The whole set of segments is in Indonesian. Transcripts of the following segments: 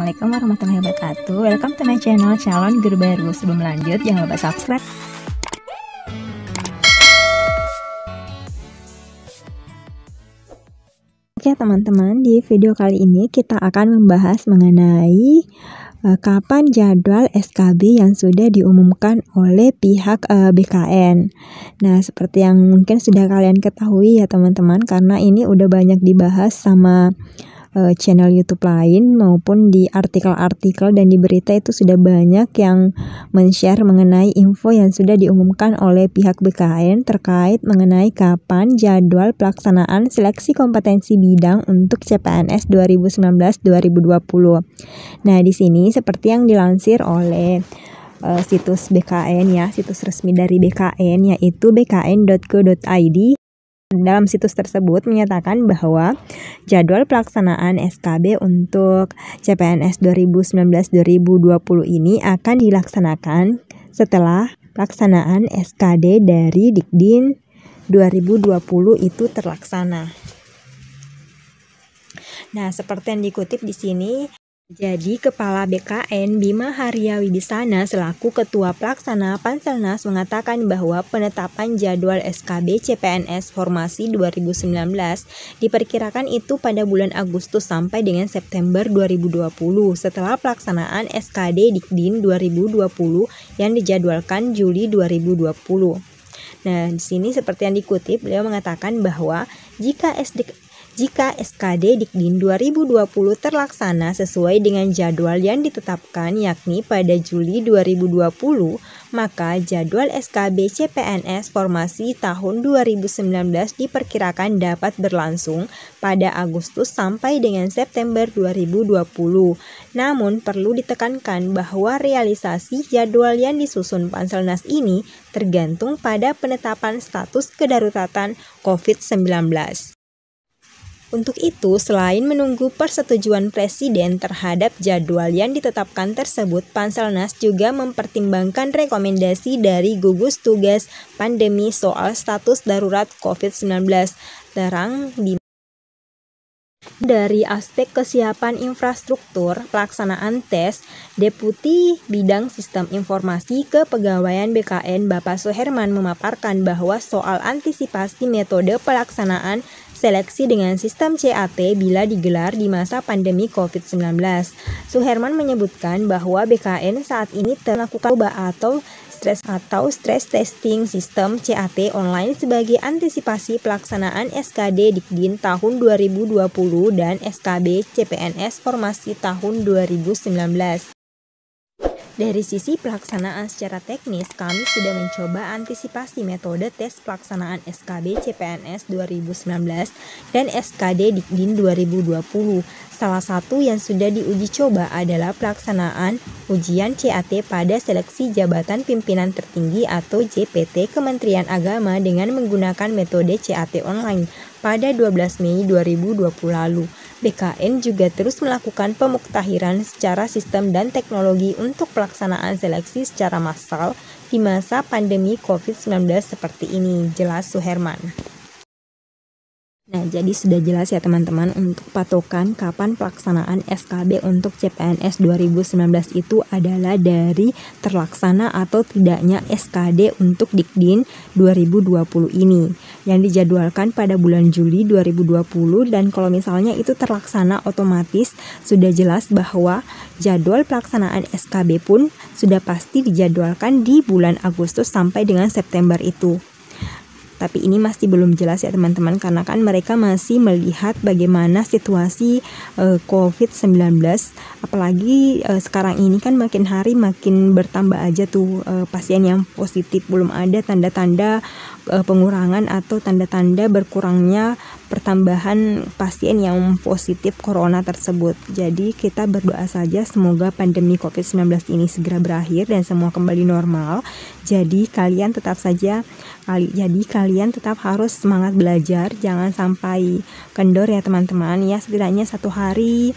Assalamualaikum warahmatullahi wabarakatuh. Welcome to my channel calon guru baru. Sebelum lanjut jangan lupa subscribe. Oke teman-teman di video kali ini kita akan membahas mengenai uh, kapan jadwal SKB yang sudah diumumkan oleh pihak uh, eh, BKN. Nah, seperti yang mungkin sudah kalian ketahui ya teman-teman karena ini udah banyak dibahas sama channel YouTube lain maupun di artikel-artikel dan di berita itu sudah banyak yang men-share mengenai info yang sudah diumumkan oleh pihak BKN terkait mengenai kapan jadwal pelaksanaan seleksi kompetensi bidang untuk CPNS 2019-2020. Nah, di sini seperti yang dilansir oleh uh, situs BKN ya, situs resmi dari BKN yaitu bkn.go.id dalam situs tersebut menyatakan bahwa jadwal pelaksanaan SKB untuk CPNS 2019-2020 ini akan dilaksanakan setelah pelaksanaan SKD dari Dikdin 2020 itu terlaksana. Nah, seperti yang dikutip di sini, jadi, Kepala BKN Bima Haria Wibisana selaku Ketua Pelaksana Panselnas mengatakan bahwa penetapan jadwal SKB CPNS Formasi 2019 diperkirakan itu pada bulan Agustus sampai dengan September 2020 setelah pelaksanaan SKD Dikdin 2020 yang dijadwalkan Juli 2020. Nah, di sini seperti yang dikutip, beliau mengatakan bahwa jika SD jika SKD Dikdin 2020 terlaksana sesuai dengan jadwal yang ditetapkan yakni pada Juli 2020, maka jadwal SKB CPNS formasi tahun 2019 diperkirakan dapat berlangsung pada Agustus sampai dengan September 2020. Namun perlu ditekankan bahwa realisasi jadwal yang disusun Panselnas ini tergantung pada penetapan status kedaruratan COVID-19. Untuk itu, selain menunggu persetujuan Presiden terhadap jadwal yang ditetapkan tersebut, Panselnas juga mempertimbangkan rekomendasi dari gugus tugas pandemi soal status darurat COVID-19. Terang di dari aspek kesiapan infrastruktur pelaksanaan tes, Deputi Bidang Sistem Informasi Kepegawaian BKN Bapak Suherman memaparkan bahwa soal antisipasi metode pelaksanaan seleksi dengan sistem CAT bila digelar di masa pandemi COVID-19. Suherman menyebutkan bahwa BKN saat ini melakukan coba atau stress atau stress testing sistem CAT online sebagai antisipasi pelaksanaan SKD Dikdin tahun 2020 dan SKB CPNS formasi tahun 2019. Dari sisi pelaksanaan secara teknis, kami sudah mencoba antisipasi metode tes pelaksanaan SKB CPNS 2019 dan SKD Dikdin 2020. Salah satu yang sudah diuji coba adalah pelaksanaan ujian CAT pada seleksi jabatan pimpinan tertinggi atau JPT Kementerian Agama dengan menggunakan metode CAT online pada 12 Mei 2020 lalu. BKN juga terus melakukan pemuktahiran secara sistem dan teknologi untuk pelaksanaan seleksi secara massal di masa pandemi COVID-19 seperti ini, jelas Suherman. Nah, jadi sudah jelas ya teman-teman untuk patokan kapan pelaksanaan SKB untuk CPNS 2019 itu adalah dari terlaksana atau tidaknya SKD untuk Dikdin 2020 ini yang dijadwalkan pada bulan Juli 2020 dan kalau misalnya itu terlaksana otomatis sudah jelas bahwa jadwal pelaksanaan SKB pun sudah pasti dijadwalkan di bulan Agustus sampai dengan September itu. Tapi ini masih belum jelas ya teman-teman karena kan mereka masih melihat bagaimana situasi uh, eh, COVID-19 apalagi uh, sekarang ini kan makin hari makin bertambah aja tuh uh, pasien yang positif. Belum ada tanda-tanda uh, pengurangan atau tanda-tanda berkurangnya pertambahan pasien yang positif corona tersebut. Jadi kita berdoa saja semoga pandemi COVID-19 ini segera berakhir dan semua kembali normal. Jadi kalian tetap saja jadi kalian tetap harus semangat belajar, jangan sampai kendor ya teman-teman ya setidaknya satu hari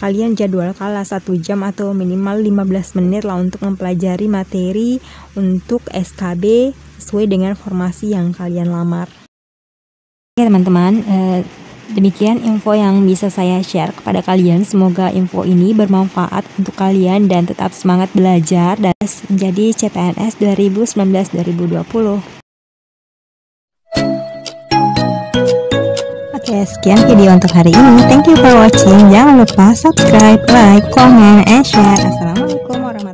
kalian jadwal kalah satu jam atau minimal 15 menit lah untuk mempelajari materi untuk SKB sesuai dengan formasi yang kalian lamar. Oke teman-teman, eh, Demikian info yang bisa saya share kepada kalian. Semoga info ini bermanfaat untuk kalian dan tetap semangat belajar dan menjadi CPNS 2019-2020. Oke, sekian video untuk hari ini. Thank you for watching. Jangan lupa subscribe, like, comment, and share. Assalamualaikum warahmatullahi wabarakatuh.